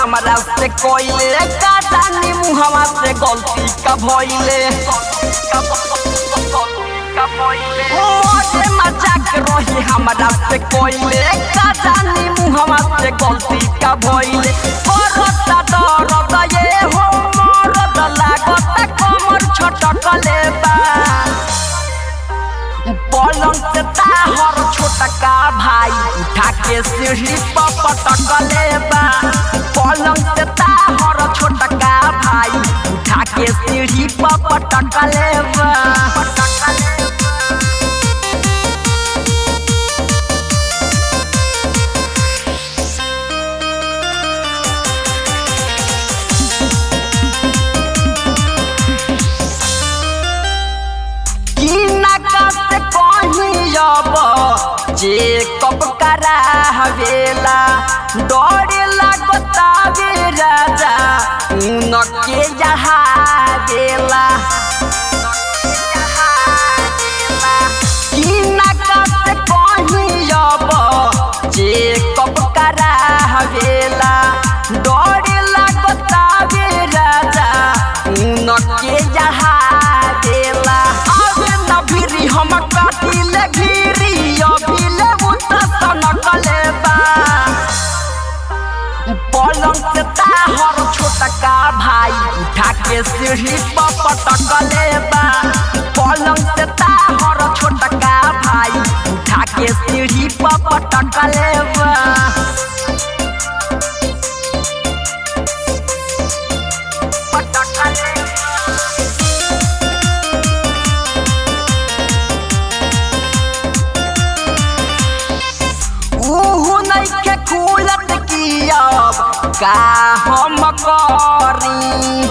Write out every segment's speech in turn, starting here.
हमरा से कोइले। काटा नी मुहवा से गलती का भइले। मज़ाक रही हमरा से कोइले। काटा नी मुहवा से गलती का भइले। के सीढ़ी पर पटकले बा पलंग से ताहर छोटका भाई उठा के सीढ़ी पर पटकले बा पटकले से कहीं अब जे कब करा डर लगता राजा। उनके यहाँ पलंग से ताहर छोटका भाई। उठा के सीढ़ी पर पटकले बा पलंग से ताहर छोटका भाई। उठा के सीढ़ी पर पटकले बा नइखे का हम करी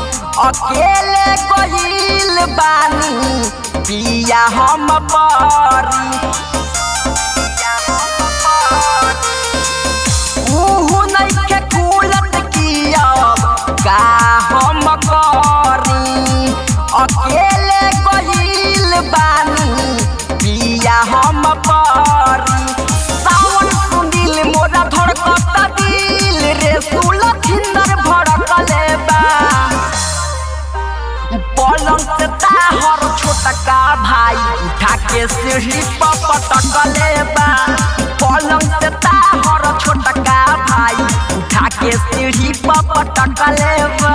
अकेले कहिल बानी पिया हम परी पलंग से ताहर छोटका भाई उठा के सीढ़ी पर पटकले बा पलंग से ताहर छोटका भाई उठा के सीढ़ी पर पटकले बा